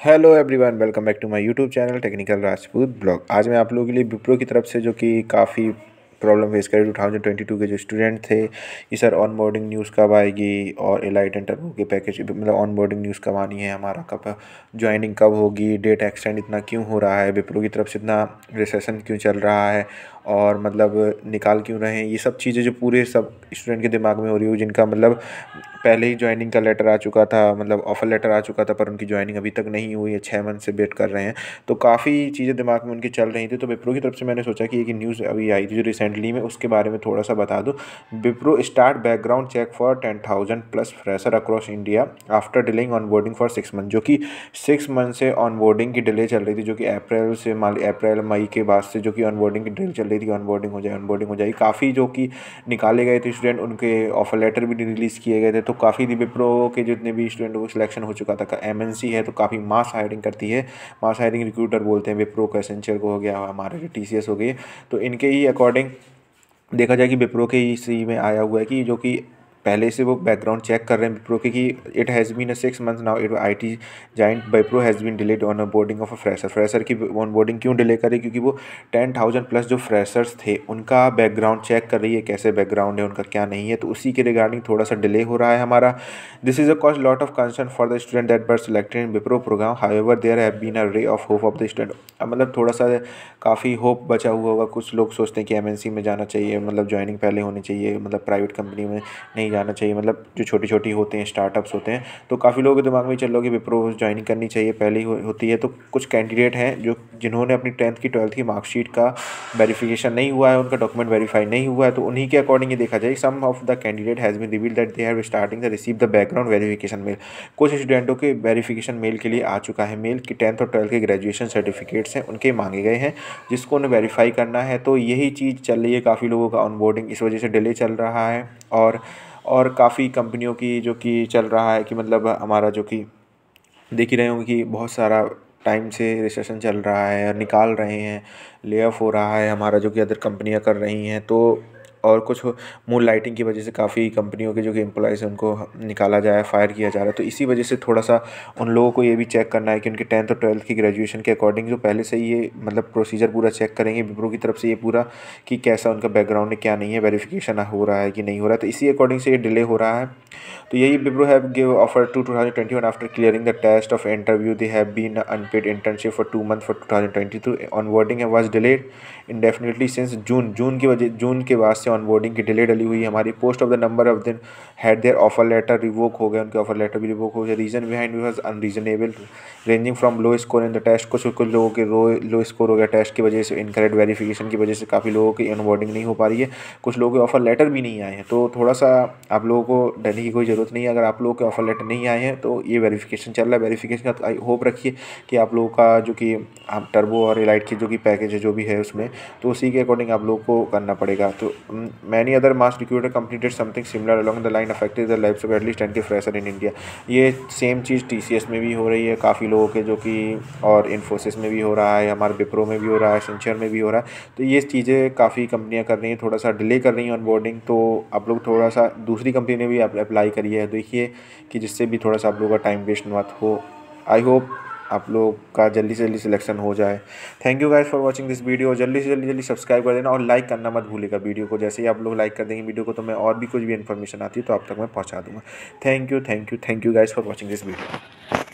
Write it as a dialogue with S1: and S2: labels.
S1: Hello everyone welcome back to my YouTube channel technical Rajput blog आज मैं आप लोगों के लिए विप्रो की तरफ़ से जो कि काफ़ी प्रॉब्लम फेस करी टू थाउज़ेंड ट्वेंटी टू के जो स्टूडेंट थे, ये सर ऑन बोर्डिंग न्यूज़ कब आएगी और एलाइट एंड टर्बो के पैकेज मतलब ऑन बोर्डिंग न्यूज़ कब आनी है, हमारा कब ज्वाइनिंग कब होगी डेट एक्सटेंड इतना क्यों हो रहा है, विप्रो की तरफ़ से इतना रिसेशन क्यों चल रहा है और मतलब निकाल क्यों रहे हैं, ये सब चीज़ें जो पूरे सब स्टूडेंट के दिमाग में हो रही हो जिनका मतलब पहले ही ज्वाइनिंग का लेटर आ चुका था मतलब ऑफ़र लेटर आ चुका था, पर उनकी ज्वाइनिंग अभी तक नहीं हुई है छः मंथ से वेट कर रहे हैं। तो काफ़ी चीज़ें दिमाग में उनकी चल रही थी। तो विप्रो की तरफ़ से मैंने सोचा कि एक न्यूज़ अभी आई थी जो रिसेंटली में, उसके बारे में थोड़ा सा बता दूँ। Wipro start background check for ten thousand plus fresher across India after delaying onboarding for six month जो कि सिक्स मंथ से ऑन बोर्डिंग की डिले चल रही थी, जो कि अप्रैल से मान अप्रैल मई के बाद से जो कि ऑन बोर्डिंग की डिले चल रही थी ऑन बोर्डिंग हो जाए ऑन बोर्डिंग हो जाएगी। काफ़ी जो कि निकाले गए थे स्टूडेंट उनके ऑफ़र लेटर भी रिलीज़ किए गए थे। तो काफ़ी विप्रो के जितने भी स्टूडेंट को सिलेक्शन हो चुका था। एम है तो काफ़ी मास हायरिंग करती है। मास हायरिंग रिक्रूटर बोलते हैं, विप्रो का एसेंचर को हो गया, हमारे जो टी हो गई तो इनके ही अकॉर्डिंग देखा जाए कि विप्रो के ही सी में आया हुआ है कि जो कि पहले से वो बैकग्राउंड चेक कर रहे हैं विप्रो के कि it has been a six month now it I T joint Wipro has been delayed onboarding of a fresher fresher की ऑन बोर्डिंग क्यों डिले करी क्योंकि वो टेन थाउज़ेंड प्लस जो फ्रेशर्स थे, उनका बैकग्राउंड चेक कर रही है, कैसे बैकग्राउंड है, उनका क्या नहीं है तो उसी के रिगार्डिंग थोड़ा सा डिले हो रहा है हमारा। This is a cause lot of concern for the student that were selected in Wipro programme however there have been a ray of hope of the student मतलब थोड़ा सा काफ़ी होप बचा हुआ होगा। कुछ लोग सोचते हैं कि एमएनसी में जाना चाहिए मतलब ज्वाइनिंग पहले होनी चाहिए मतलब प्राइवेट कंपनी में नहीं जाना चाहिए। मतलब जो छोटी छोटी होते हैं स्टार्टअप्स होते हैं तो काफ़ी लोगों के दिमाग में चल रहा कि विप्रो ज्वाइनिंग करनी चाहिए, पहले ही, होती है। तो कुछ कैंडिडेट हैं जो, जिन्होंने अपनी टेंथ की ट्वेल्थ की मार्कशीट का वेरिफिकेशन नहीं हुआ है, उनका डॉक्यूमेंट वेरीफाई नहीं हुआ है तो उन्हीं के अकॉर्डिंग ये देखा जाए। Some of the candidate has been reveal that they have starting the receive the background verification mail कुछ स्टूडेंटों के वेरीफिकेशन मेल के लिए आ चुका है मेल कि टेंथ और ट्वेल्थ के ग्रेजुएशन सर्टिफिकेट्स हैं, उनके मांगे गए हैं। जिसको उन्हें वेरीफाई करना है तो यही चीज़ चल रही है। काफ़ी लोगों का ऑनबोर्डिंग इस वजह से डिले चल रहा है और और काफ़ी कंपनियों की जो कि चल रहा है कि मतलब हमारा जो कि देख ही रहे होंगे कि बहुत सारा टाइम से रिसेशन चल रहा है और निकाल रहे हैं ले ऑफ़ हो रहा है, हमारा जो कि अदर कंपनियाँ कर रही हैं तो और कुछ मून लाइटिंग की वजह से काफ़ी कंपनियों के जो कि एम्प्लॉयज़ हैं, उनको निकाला जाए फायर किया जा रहा है। तो इसी वजह से थोड़ा सा उन लोगों को ये भी चेक करना है कि उनके टेंथ और ट्वेल्थ की ग्रेजुएशन के अकॉर्डिंग जो पहले से ये मतलब प्रोसीजर पूरा चेक करेंगे, विप्रो की तरफ़ से ये पूरा कि कैसा उनका बैकग्राउंड है, क्या नहीं है वेरीफिकेशन हो रहा है कि नहीं हो रहा है। तो इसी अकॉर्डिंग से ये डिले हो रहा है। तो यही Wipro have give offer to two thousand twenty one after clearing the test of interview they have been unpaid internship for two month for two thousand twenty two was delayed indefinitely since June June की वजह जून के बाद से onboarding की delay डली हुई है। हमारी post of the number of them had their offer letter revoke हो गए उनके ऑफ़र लेटर भी रिवोक हो गए reason behind was unreasonable ranging from low score in the test कुछ कुछ लोगों के रो लो स्कोर हो गया। टेस्ट की वजह से इनकरेक्ट वेरीफिकेशन की वजह से काफ़ी लोगों की अनबोर्डिंग नहीं हो पा रही है। कुछ लोगों के ऑफ़र लेटर भी नहीं आए हैं। तो थोड़ा सा आप लोगों को डरने की कोई ज़रूरत नहीं है। अगर आप लोगों के ऑफ़र लेटर नहीं आए हैं तो ये वेरीफिकेशन चल रहा है। वेरीफिकेशन का आई होप रखिए कि आप लोगों का जो कि टर्बो और एलाइट की जो कि पैकेज है, जो भी है उसमें तो उसी के अकॉर्डिंग आप लोग को करना पड़ेगा। तो many other recruiter completed something similar along the line affected the life of at least ten K fresher in India ये सेम चीज़ टीसीएस में भी हो रही है, काफ़ी लोगों के जो कि, और इन्फोसिस में भी हो रहा है, हमारे विप्रो में भी हो रहा है सेंचर में भी हो रहा है। तो ये चीज़ें काफ़ी कंपनियाँ कर रही हैं थोड़ा सा डिले कर रही हैं ऑन बोर्डिंग तो आप लोग थोड़ा सा दूसरी कंपनी ने भी अप्लाई करी है। देखिए कि जिससे भी थोड़ा सा आप लोगों का टाइम वेस्ट मत हो। आई होप आप लोग का जल्दी से जल्दी सिलेक्शन हो जाए। Thank you guys for watching this video जल्दी से जल्दी जल्दी सब्सक्राइब कर देना और लाइक करना मत भूलेगा वीडियो को। जैसे ही आप लोग लाइक कर देंगे वीडियो को तो मैं और भी कुछ भी इन्फॉर्मेशन आती है तो आप तक मैं पहुँचा दूँगा। Thank you thank you thank you guys for watching this video